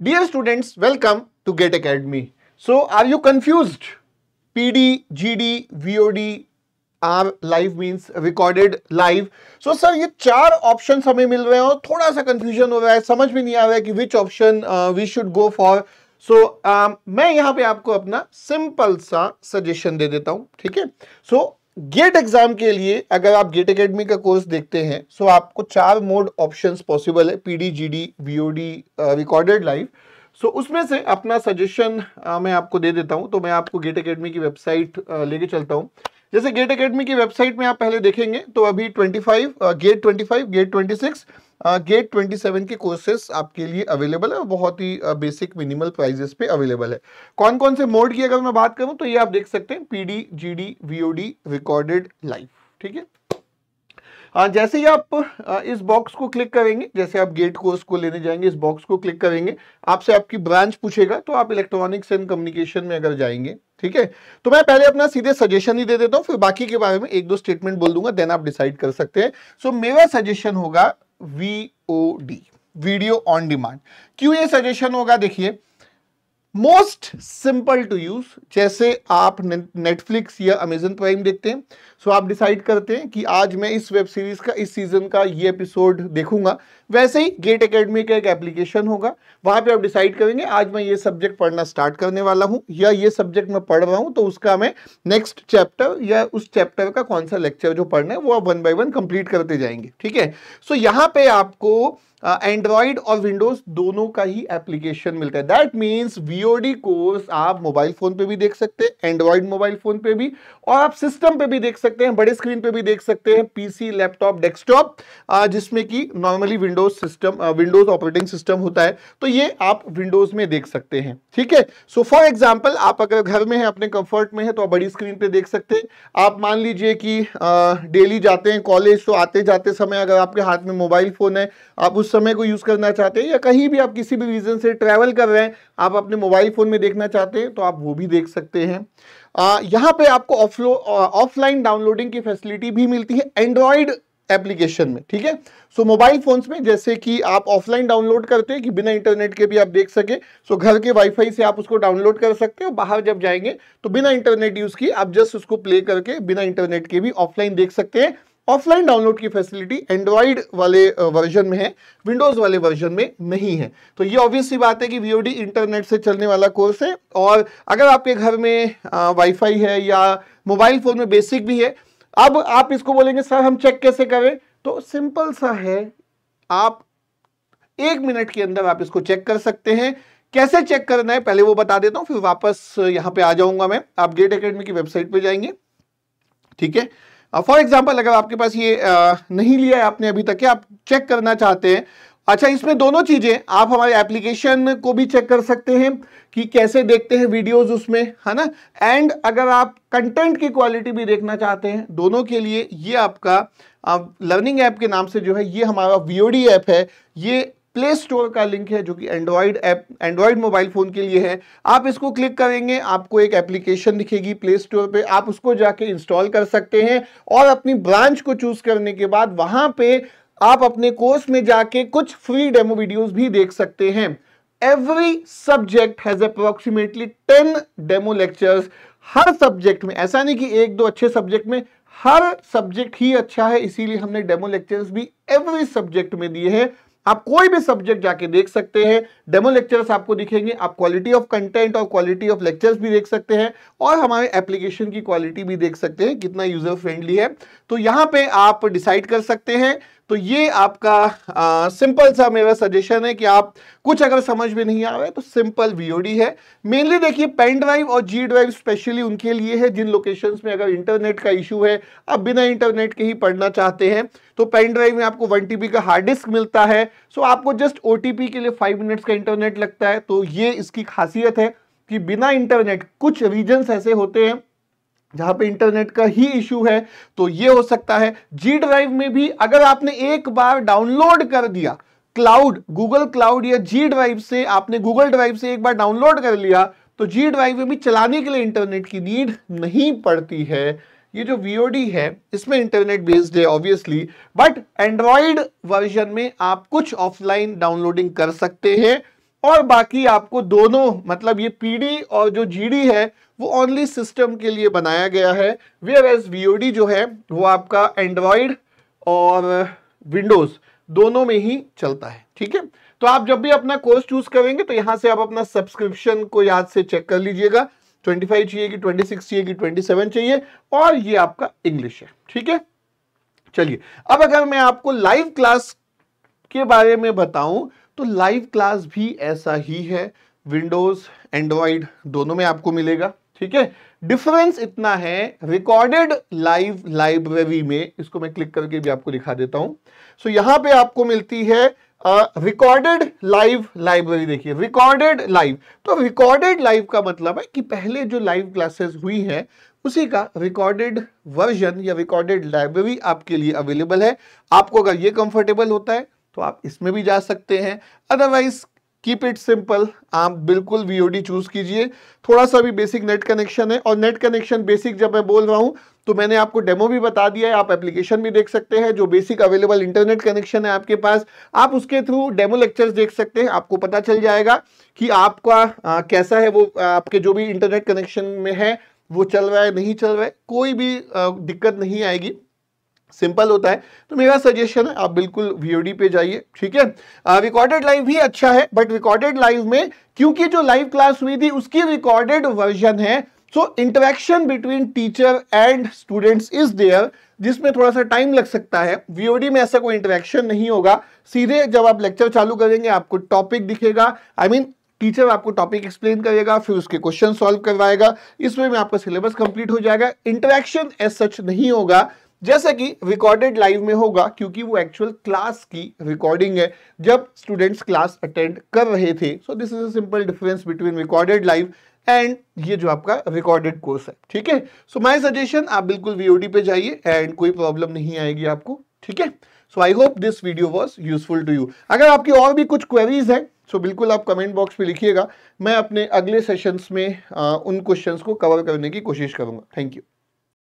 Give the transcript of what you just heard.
Dear students, welcome to Get Academy. So, are you confused? PD, GD, VOD, are live means recorded live so sir ये चार option हमें मिल रहे हैं और थोड़ा सा कंफ्यूजन हो रहा है समझ में नहीं आ रहा है कि which option we should go for so मैं यहाँ पे आपको अपना सिंपल सा सजेशन दे देता हूँ ठीक है सो गेट एग्ज़ाम के लिए अगर आप गेट एकेडमी का कोर्स देखते हैं सो आपको चार मोड ऑप्शंस पॉसिबल है PD GD VOD recorded live so उसमें से अपना सजेशन uh, मैं आपको दे देता हूँ तो मैं आपको गेट एकेडमी की वेबसाइट uh, लेके चलता हूँ। जैसे गेट एकेडमी की वेबसाइट में आप पहले देखेंगे तो अभी 25 गेट 25 गेट 26 गेट 27 के कोर्सेस आपके लिए अवेलेबल है बहुत ही बेसिक मिनिमल प्राइजेस पे अवेलेबल है। कौन कौन से मोड की अगर मैं बात करूँ तो ये आप देख सकते हैं PD GD VOD recorded live ठीक है? जैसे ही आप इस बॉक्स को क्लिक करेंगे जैसे आप गेट कोर्स को लेने जाएँगे इस बॉक्स को क्लिक करेंगे आपसे आपकी ब्रांच पूछेगा तो आप इलेक्ट्रॉनिक्स एंड कम्युनिकेशन में अगर जाएँगे ठीक है? तो मैं पहले अपना सीधे सजेशन ही दे देता हूँ फिर बाकी के बारे में एक दो स्टेटमेंट बोल दूँगा देन आप डिसाइड कर सकते हैं। सो so, मेरा सजेशन होगा वीओडी वीडियो ऑन डिमांड क्यों ये सजेशन होगा? देखिए मोस्ट सिंपल टू यूज़, जैसे आप नेटफ्लिक्स या अमेजन प्राइम देखते हैं सो आप डिसाइड करते हैं कि आज मैं इस वेब सीरीज़ का, इस सीज़न का ये एपिसोड देखूँगा। वैसे ही गेट एकेडमी का एक एप्लीकेशन होगा, वहाँ पे आप डिसाइड करेंगे, आज मैं ये सब्जेक्ट पढ़ना स्टार्ट करने वाला हूँ, या ये सब्जेक्ट मैं पढ़ रहा हूँ तो उसका मैं नेक्स्ट चैप्टर या उस चैप्टर का कौन सा लेक्चर जो पढ़ना है, वो आप वन बाई वन कंप्लीट करते जाएँगे, ठीक है? सो यहाँ पे आपको एंड्रॉइड uh, और विंडोज़ दोनों का ही एप्लीकेशन मिलता है। दैट मीन्स वीओडी कोर्स आप मोबाइल फ़ोन पे भी देख सकते हैं एंड्रॉइड मोबाइल फ़ोन पे भी और आप सिस्टम पे भी देख सकते हैं बड़े स्क्रीन पे भी देख सकते हैं पीसी लैपटॉप डेस्कटॉप जिसमें कि normally Windows system Windows operating system होता है। तो ये आप विंडोज़ में देख सकते हैं ठीक है? सो फॉर एग्ज़ाम्पल आप अगर घर में है अपने कंफर्ट में है तो आप बड़ी स्क्रीन पे देख सकते हैं। आप मान लीजिए कि डेली जाते हैं कॉलेज तो आते जाते समय अगर आपके हाथ में मोबाइल फ़ोन है आप उस समय को यूज़ करना चाहते हैं या कहीं भी आप किसी भी रीजन से ट्रैवल कर रहे हैं, आप अपने मोबाइल फ़ोन में देखना चाहते हैं तो आप वो भी देख सकते हैं। यहाँ पे आपको ऑफलाइन डाउनलोडिंग की फैसिलिटी भी मिलती है एंड्रॉइड एप्लीकेशन में, ठीक है? सो मोबाइल फोन्स में जैसे कि आप ऑफलाइन डाउनलोड करते हैं कि बिना इंटरनेट के भी आप देख सके सो घर के वाईफाई से आप उसको डाउनलोड कर सकते हो बाहर जब जाएँगे तो बिना इंटरनेट यूज़ की आप जस्ट उसको प्ले करके बिना इंटरनेट के भी ऑफलाइन देख सकते हैं। ऑफलाइन डाउनलोड की फैसिलिटी एंड्रॉइड वाले वर्जन में है, विंडोज़ वाले वर्जन में नहीं है। तो ये ऑब्वियस सी बात है कि वीओडी इंटरनेट से चलने वाला कोर्स है और अगर आपके घर में वाईफाई है या मोबाइल फ़ोन में बेसिक भी है, अब आप इसको बोलेंगे, सर, हम चेक कैसे करें? तो सिंपल सा है, आप एक मिनट के अंदर आप इसको चेक कर सकते हैं। कैसे चेक करना है, पहले वो बता देता हूँ, फिर वापस यहाँ पे आ जाऊँगा मैं। आप गेट अकेडमी की वेबसाइट पे जाएँगे, ठीक है? फॉर एग्ज़ाम्पल अगर आपके पास ये आ, नहीं लिया है आपने अभी तक आप चेक करना चाहते हैं? अच्छा इसमें दोनों चीज़ें आप हमारे एप्लीकेशन को भी चेक कर सकते हैं कि कैसे देखते हैं वीडियोस उसमें है ना? एंड अगर आप कंटेंट की क्वालिटी भी देखना चाहते हैं दोनों के लिए ये आपका लर्निंग ऐप के नाम से जो है ये हमारा वीओडी ऐप है। ये प्ले स्टोर का लिंक है जो कि Android app Android mobile phone के लिए है। आप इसको क्लिक करेंगे, आपको एक एप्लीकेशन दिखेगी प्ले स्टोर पे। आप उसको जाके इंस्टॉल कर सकते हैं और अपनी ब्रांच को चूज़ करने के बाद वहाँ पे आप अपने कोर्स में जाके कुछ फ्री डेमो वीडियोस भी देख सकते हैं। Every subject has approximately ten demo lectures her subject में, ऐसा नहीं कि एक दो अच्छे सब्जेक्ट में, हर सब्जेक्ट ही अच्छा है, इसीलिए हमने डेमो लेक्चर्स भी एवरी सब्जेक्ट में दिए हैं। आप कोई भी सब्जेक्ट जाके देख सकते हैं, डेमो लेक्चर्स आपको दिखेंगे, आप क्वालिटी ऑफ़ कंटेंट और क्वालिटी ऑफ़ लेक्चर्स भी देख सकते हैं और हमारे एप्लीकेशन की क्वालिटी भी देख सकते हैं, कितना यूज़र फ्रेंडली है। तो यहाँ पे आप डिसाइड कर सकते हैं तो ये आपका आ, सिंपल सा मेरा सजेशन है कि आप कुछ अगर समझ में नहीं आ रहा है तो सिंपल वीओडी है। मेनली देखिए पेन ड्राइव और जी ड्राइव स्पेशली उनके लिए है जिन लोकेशंस में अगर इंटरनेट का इशू है आप बिना इंटरनेट के ही पढ़ना चाहते हैं तो पेन ड्राइव में आपको वन टीबी का हार्ड डिस्क मिलता है। सो आपको जस्ट ओ के लिए फाइव मिनट्स का इंटरनेट लगता है। तो ये इसकी खासियत है कि बिना इंटरनेट कुछ रीजन्स ऐसे होते हैं जहाँ पे इंटरनेट का ही इशू है तो ये हो सकता है। जी ड्राइव में भी अगर आपने एक बार डाउनलोड कर दिया, क्लाउड गूगल क्लाउड या जी ड्राइव से, आपने गूगल ड्राइव से एक बार डाउनलोड कर लिया तो जी ड्राइव में भी चलाने के लिए इंटरनेट की नीड नहीं पड़ती है। ये जो वीओडी है, इसमें इंटरनेट बेस्ड है ऑब्वियसली बट एंड्रॉइड वर्जन में आप कुछ ऑफलाइन डाउनलोडिंग कर सकते हैं। और बाकी आपको दोनों मतलब ये पीडी और जो जीडी है, वो ओनली सिस्टम के लिए बनाया गया है। वेयर एज वीओडी जो है, वो आपका एंड्रॉयड और विंडोज़ दोनों में ही चलता है, ठीक है? तो आप जब भी अपना कोर्स चूज़ करेंगे तो यहाँ से आप अपना सब्सक्रिप्शन को याद से चेक कर लीजिएगा। 25 चाहिए कि 26 चाहिए कि 27 चाहिए, और ये आपका इंग्लिश है, ठीक है? चलिए, अब अगर मैं आपको लाइव क्लास के बारे में बताऊँ तो लाइव क्लास भी ऐसा ही है। विंडोज़ एंड्रॉइड दोनों में आपको मिलेगा ठीक है? डिफरेंस इतना है रिकॉर्डेड लाइव लाइब्रेरी में इसको मैं क्लिक करके भी आपको दिखा देता हूँ। सो so, यहाँ पे आपको मिलती है रिकॉर्डेड लाइव लाइब्रेरी देखिए रिकॉर्डेड लाइव तो रिकॉर्डेड लाइव का मतलब है कि पहले जो लाइव क्लासेस हुई है उसी का रिकॉर्डेड वर्जन या रिकॉर्डेड लाइब्रेरी आपके लिए अवेलेबल है। आपको अगर ये कंफर्टेबल होता है तो आप इसमें भी जा सकते हैं। अदरवाइज़ कीप इट सिंपल आप बिल्कुल वीओडी चूज़ कीजिए। थोड़ा सा भी बेसिक नेट कनेक्शन है और नेट कनेक्शन बेसिक जब मैं बोल रहा हूँ तो मैंने आपको डेमो भी बता दिया है। आप एप्लीकेशन भी देख सकते हैं जो बेसिक अवेलेबल इंटरनेट कनेक्शन है आपके पास। आप उसके थ्रू डेमो लेक्चर्स देख सकते हैं। आपको पता चल जाएगा कि आपका आ, कैसा है वो आपके जो भी इंटरनेट कनेक्शन में है वो चल रहा है नहीं चल रहा है। कोई भी आ, दिक्कत नहीं आएगी। सिंपल होता है। तो मेरा सजेशन है आप बिल्कुल वीओडी पे जाइए ठीक है? रिकॉर्डेड लाइव भी अच्छा है बट रिकॉर्डेड लाइव में क्योंकि जो लाइव क्लास हुई थी उसकी रिकॉर्डेड वर्जन है so interaction between teacher and students is there जिसमें थोड़ा सा टाइम लग सकता है। वीओडी में ऐसा कोई इंटरेक्शन नहीं होगा। सीधे जब आप लेक्चर चालू करेंगे आपको टॉपिक दिखेगा। I I mean mean, teacher आपको टॉपिक एक्सप्लेन करेगा फिर उसके क्वेश्चन सॉल्व करवाएगा। इसमें में आपका सिलेबस कंप्लीट हो जाएगा। इंटरेक्शन एज सच नहीं होगा। जैसे कि रिकॉर्डेड लाइव में होगा क्योंकि वो एक्चुअल क्लास की रिकॉर्डिंग है। जब स्टूडेंट्स क्लास अटेंड कर रहे थे so this is a simple difference between recorded live and ये जो आपका रिकॉर्डेड कोर्स है। ठीक है? सो माय सजेशन आप बिल्कुल वीओडी पे जाइए एंड कोई प्रॉब्लम नहीं आएगी आपको। ठीक है? So I hope this video was useful to you अगर आपकी और भी कुछ क्वेरीज है सो so, बिल्कुल आप कमेंट बॉक्स में लिखिएगा। मैं अपने अगले सेशंस में आ, उन क्वेश्चंस को कवर करने की कोशिश करूँगा। Thank you